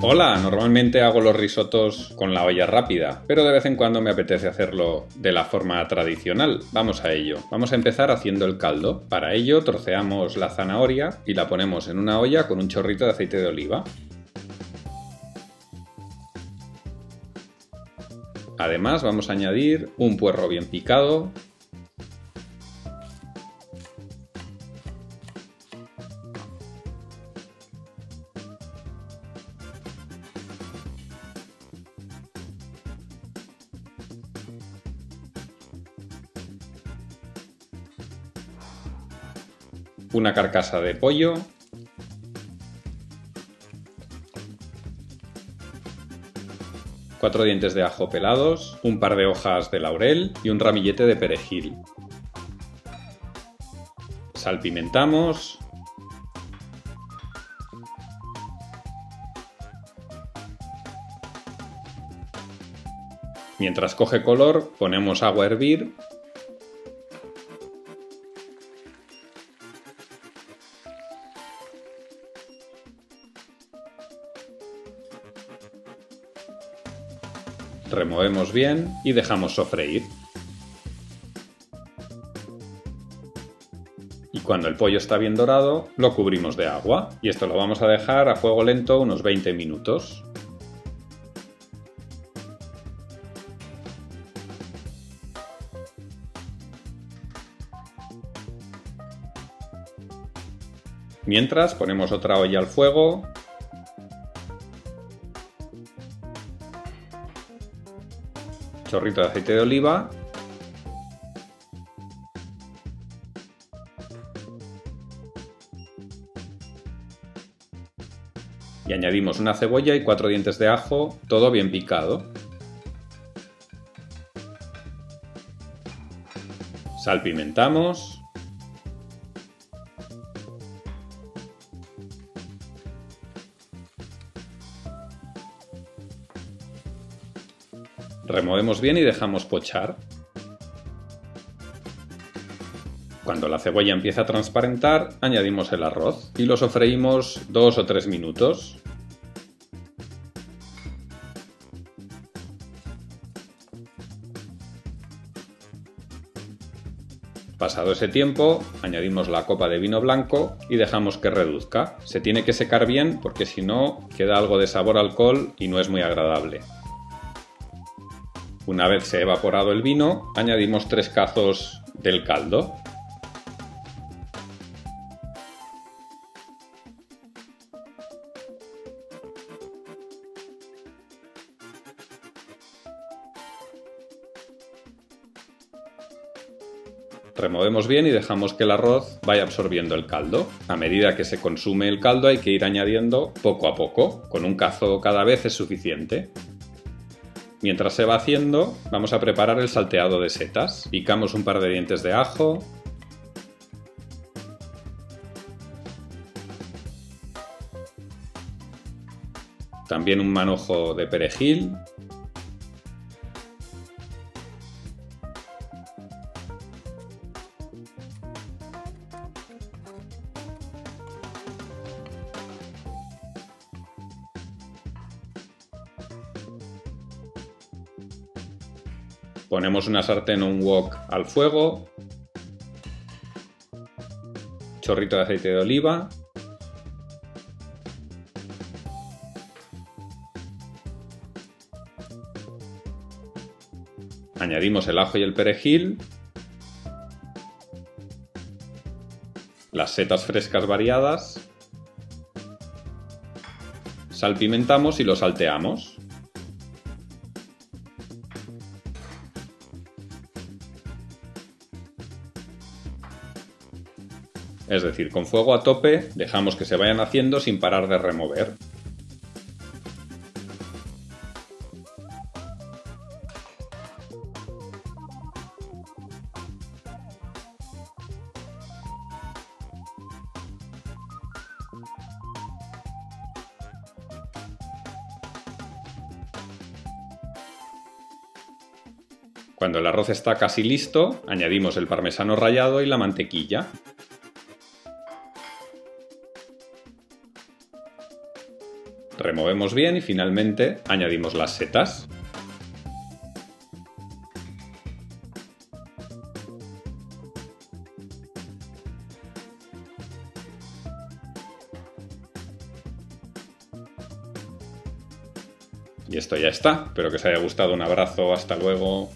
Hola, normalmente hago los risotos con la olla rápida, pero de vez en cuando me apetece hacerlo de la forma tradicional. Vamos a ello. Vamos a empezar haciendo el caldo. Para ello troceamos la zanahoria y la ponemos en una olla con un chorrito de aceite de oliva. Además vamos a añadir un puerro bien picado, una carcasa de pollo, cuatro dientes de ajo pelados, un par de hojas de laurel y un ramillete de perejil. Salpimentamos. Mientras coge color, ponemos agua a hervir removemos bien y dejamos sofreír. Y cuando el pollo está bien dorado, lo cubrimos de agua. Y esto lo vamos a dejar a fuego lento unos 20 minutos. Mientras ponemos otra olla al fuego chorrito de aceite de oliva. Y añadimos una cebolla y cuatro dientes de ajo, todo bien picado. Salpimentamos. Removemos bien y dejamos pochar. Cuando la cebolla empieza a transparentar, añadimos el arroz y lo sofreímos dos o tres minutos. Pasado ese tiempo, añadimos la copa de vino blanco y dejamos que reduzca. Se tiene que secar bien porque si no queda algo de sabor alcohol y no es muy agradable. Una vez se ha evaporado el vino, añadimos tres cazos del caldo. Removemos bien y dejamos que el arroz vaya absorbiendo el caldo. A medida que se consume el caldo hay que ir añadiendo poco a poco. Con un cazo cada vez es suficiente. Mientras se va haciendo, vamos a preparar el salteado de setas. Picamos un par de dientes de ajo. También un manojo de perejil. Ponemos una sartén o un wok al fuego, chorrito de aceite de oliva, añadimos el ajo y el perejil, las setas frescas variadas, salpimentamos y lo salteamos. Es decir, con fuego a tope dejamos que se vayan haciendo sin parar de remover. Cuando el arroz está casi listo, añadimos el parmesano rallado y la mantequilla. Removemos bien y finalmente añadimos las setas. Y esto ya está. Espero que os haya gustado. Un abrazo. Hasta luego.